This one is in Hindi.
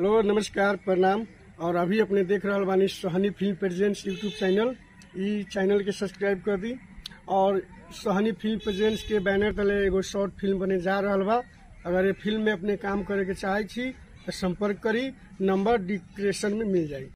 हेलो, नमस्कार, प्रणाम। और अभी अपने देख रहा बानी Sohni film presents YouTube channel. ई चैनल के सब्सक्राइब कर दी। और सोहनी फ़िल्म प्रेजेंट्स के बैनर तले एगो शॉर्ट फ़िल्म बने जा रहा बा। अगर ये फ़िल्म में अपने काम करे के चाहे छी तो संपर्क करी, नंबर डिस्क्रिप्शन में मिल जाई।